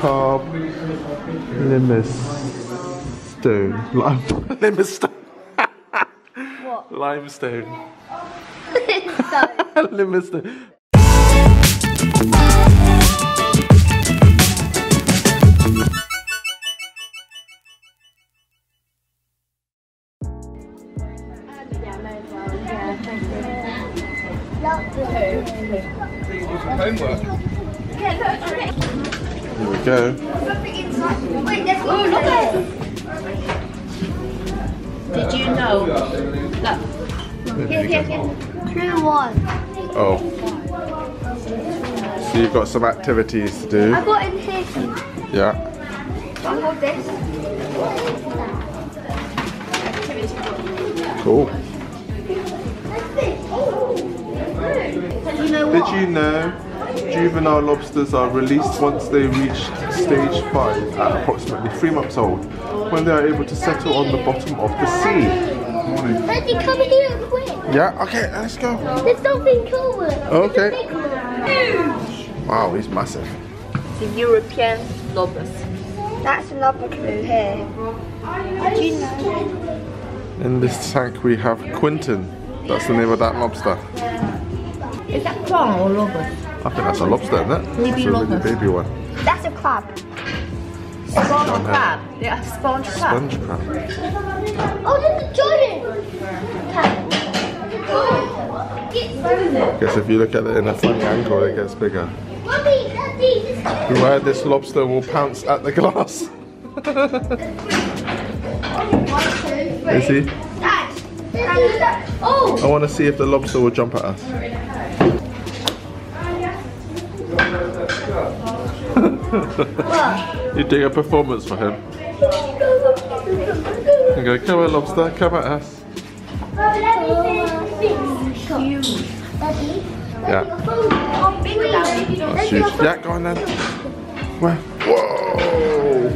carb limestone. Lime, limestone. What? Limestone. so, limestone. Homework. Here we go. Oh, look at it. Did you know? Look, Here, here, here. Clue one. Oh. So you've got some activities to do. I've got in here. Yeah. I got this. Cool. Do you know Did you know juvenile lobsters are released once they reach stage 5 at approximately 3 months old when they are able to settle on the bottom of the sea? Morning. Daddy, come here quick. Yeah, okay, let's go. There's something cool. Okay. There's a big. Wow, he's massive. the European lobsters. That's another clue here. Did you know? In this tank we have Quinton. That's the name of that lobster. Is that prawn or lobster? I think that's a lobster, isn't it? Maybe it's a really baby one. That's a crab. Sponge crab. Yeah, sponge crab. Sponge crab. Oh, there's a Jordan. Guess if you look at it in a funny angle, it gets bigger. Mommy, Daddy, this Where this lobster will pounce at the glass. Is he? Dad. Oh. I want to see if the lobster will jump at us. you doing a performance for him? Go, come on lobster, come at us. Yeah. Oh, That's huge. Yeah, go on then. Where? Whoa!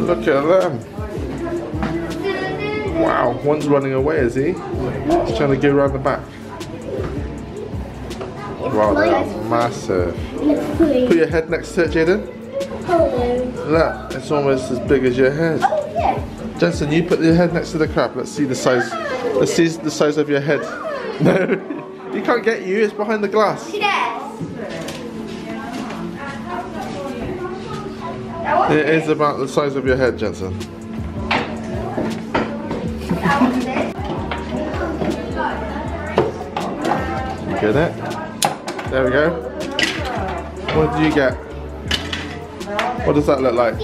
Look at them. Wow, one's running away, is he? He's trying to go around the back. Wow, they're massive. Put your head next to it, Jaden. Look, it's almost as big as your head. Jensen, you put your head next to the crab. Let's see the size. Let's see the size of your head. No, he can't get you. It's behind the glass. Yes. It is about the size of your head, Jensen. You get it? There we go. What do you get? What does that look like?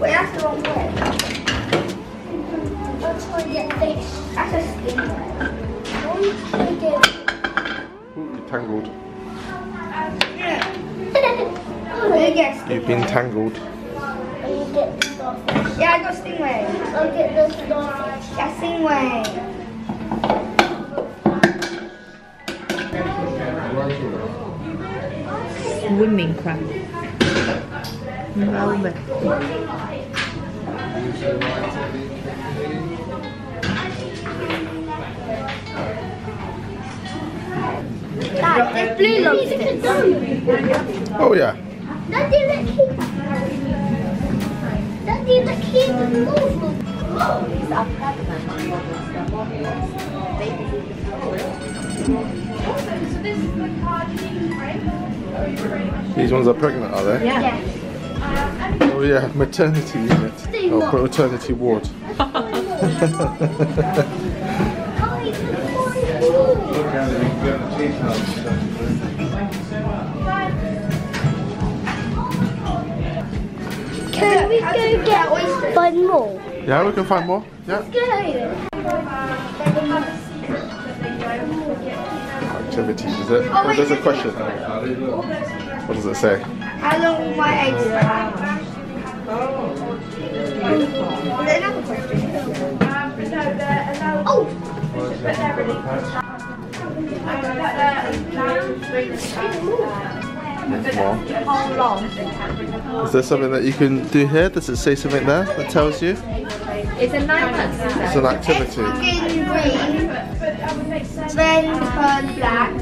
Wait, that's the wrong way. Let's try get this. That's a stingray. One, try to get- Ooh, you're tangled. You've been tangled. You get the starfish. Yeah, I got stingray. I'll get the starfish. Yeah, stingray. Swimming crab. Melbourne. Dad, there's blue lobsters. Oh yeah. Daddy, look here. Daddy, look here. The lobster. These ones are pregnant, are they? Yeah. Yeah. Oh yeah, maternity unit. Oh, maternity ward. Can we go get find more? Yeah, we can find more. Yeah. Go. Activities, is it? Oh, there's a question. What does it say? How long will my eggs last? Is there another question? Oh! as well. Is there something that you can do here? Does it say something there that tells you? It's a nine. It's an activity. Skin green, then turn black,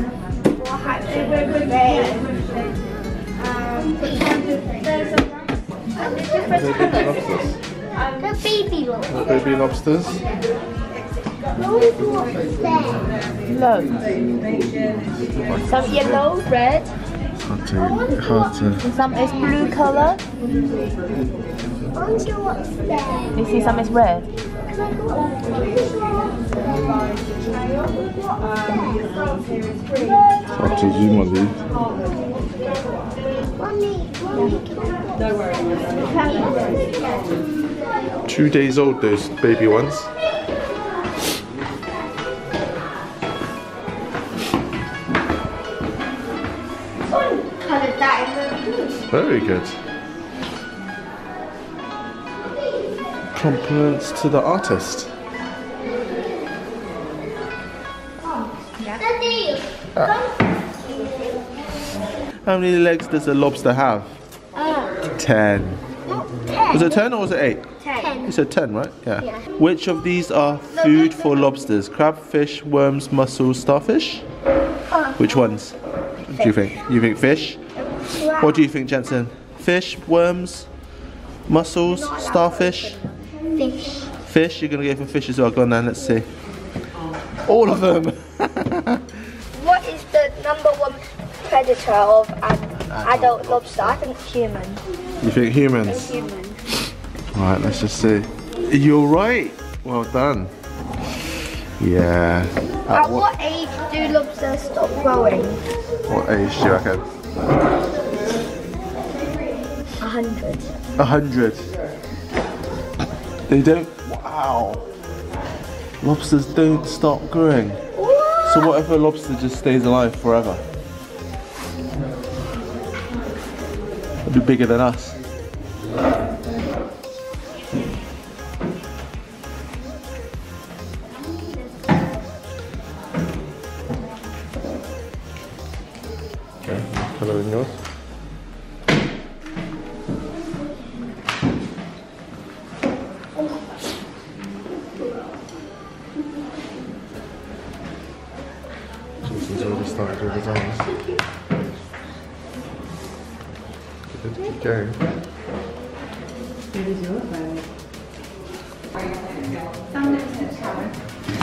grey. The baby lobsters. The baby lobsters. Loads. Some yellow, red, Hard to, hard to. some is blue colour. I wonder what's there. You see some is red. Hard to zoom. Mommy, mommy, Two days old, those baby ones. Very good. Compliments to the artist. Daddy, How many legs does a lobster have? Ten. ten. Was it ten or was it eight? Ten. You said ten, right? Yeah. Yeah. Which of these are food for lobsters? Crab, fish, worms, mussels, starfish? Which ones? Do you think? You think fish? What do you think, Jensen? Fish, worms, mussels, starfish? Fish. Fish? You're gonna go for fish as well. Go on then, let's see. All of them. What is the number one predator of an adult lobster? I think human. You think humans? Human. Alright, let's just see. You're right. Well done. Yeah. At At what age do lobsters stop growing? What age do you reckon? A hundred. A hundred. They don't. Wow. Lobsters don't stop growing. So what if a lobster just stays alive forever? It'd be bigger than us. Okay, colour in yours. Jason's already started with his arms. Good, keep going.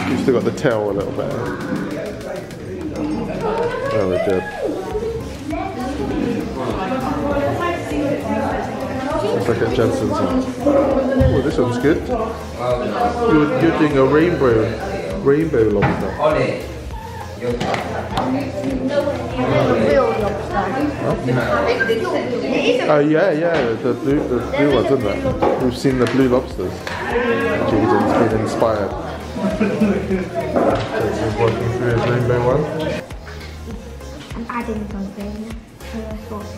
You've still got the tail a little bit. Oh, Very good. Let's look at Jensen's one. Oh, this one's good. You're, you're doing a rainbow, rainbow lobster. Lobster. Oh yeah, yeah, the blue, the blue ones, isn't it? We've seen the blue lobsters. Jaden's been inspired. Jason's working through his rainbow one. I'm adding something to the sauce.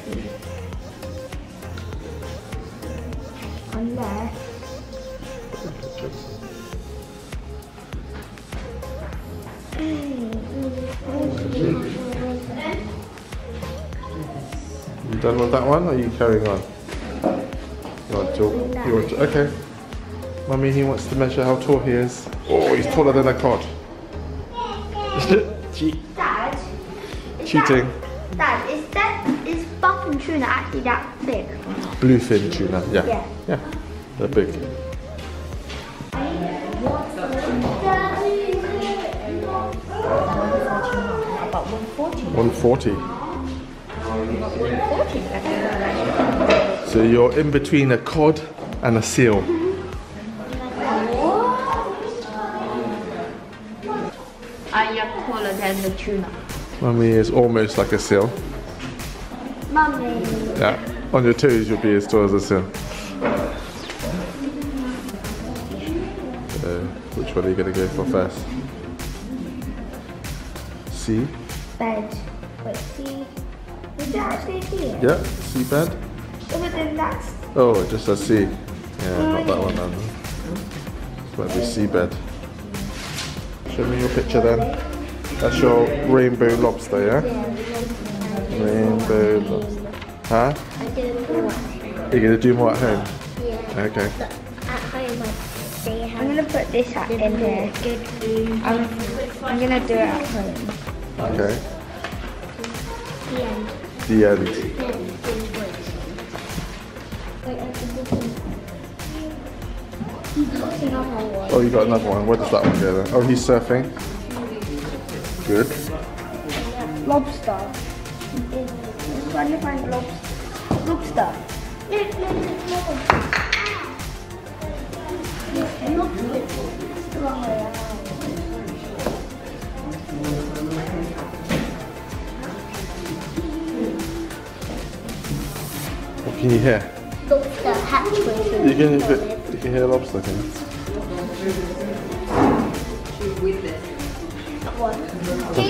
Unless You done with that one, or are you carrying on? You want to, you want to, okay. Mummy, he wants to measure how tall he is. Oh, he's taller than a cod. Cheat. Dad, is Cheating. That, Dad, is that is buffin tuna actually that big? Bluefin tuna, yeah. Yeah. Yeah, they're big. 140. 140. So you're in between a cod and a seal. Are you taller than the tuna? Mummy is almost like a seal. Mummy. Yeah. On your toes, you'll be as tall as a seal. So, which one are you going to go for first? C? Bed. Wait, see. Did you actually see it? Yeah, C bed. Oh, but then that's Oh, it just says C. Yeah, not that one then. It's might be C bed. Show me your picture then. That's your rainbow lobster, yeah? Rainbow lobster. Huh? I didn't know what. You're gonna do more at home? Yeah. Okay. At home, like. I'm gonna put this hat in here. I'm, I'm gonna do it at home. Okay. The end. The end. Oh, you got another one. Where does that one go then? Oh, he's surfing. Good. Lobster. Trying to find lobster. Lobster. Lobster. It's can you hear? Hatchway. You can you can hear lobster, can you?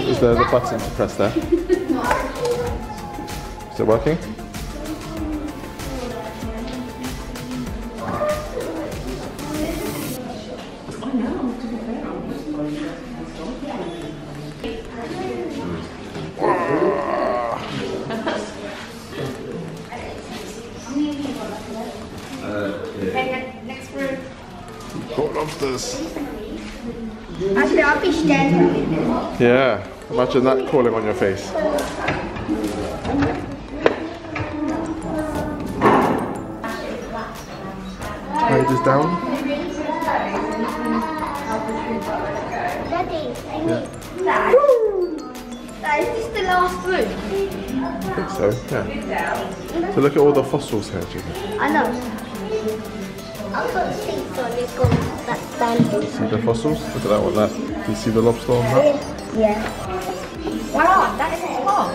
Is there the button to press there? Is it working? Caught. Actually, I'll be standing. Yeah. Imagine that crawling on your face. Hide this down. Daddy, I Yeah. That is this the last room? I think so, yeah. So look at all the fossils here, Julie. I know. I've got seats on it, got. See the fossils? Look at that one there. Do you see the lobster on that? Yeah. Wow, that is a prawn.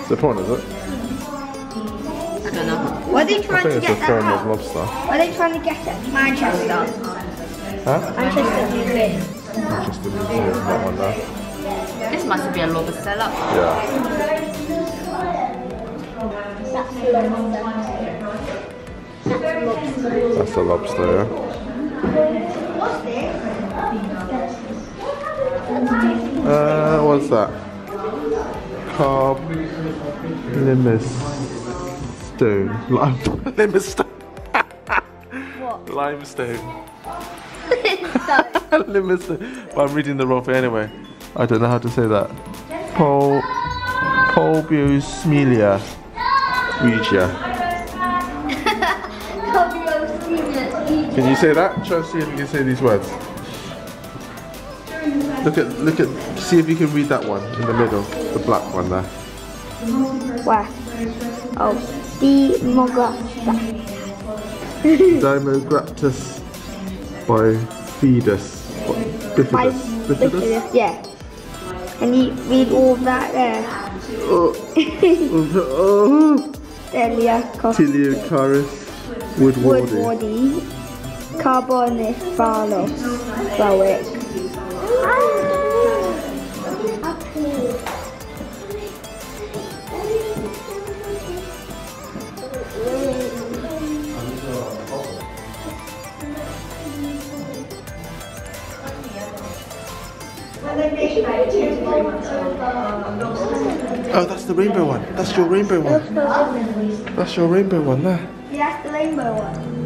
It's a prawn, is it? I don't know. Were they I trying to a get that out? lobster. Were they trying to get it? Manchester. Huh? Manchester, UK. Just the museum, that one there. This must be a lobster cellar. Yeah. That's. That's lobster. That's a lobster, yeah. What's? Uh, what's that? Carb limestone. Lime limestone. What? Limestone. limestone. But I'm reading the wrong thing anyway. I don't know how to say that. Pol Polbiosmelia regia. Can you say that? Try and see if you can say these words. Look at look at see if you can read that one in the middle, the black one there. Where? Oh, Demographa. Dimograptus bifidus. By Bifidus. Bifidus? Yeah. And you read all that there. Oh. oh. Tiliocaris woodwardy. Woodwardy, Carboniferous, Flowick. Oh, that's the rainbow one. That's your rainbow one. That's your rainbow one there. That's the rainbow one.